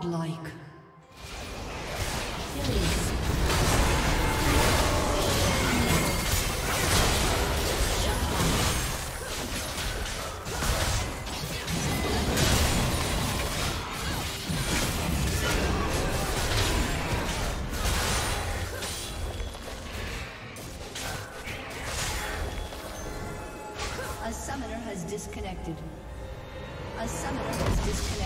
Godlike. A summoner has disconnected. A summoner has disconnected.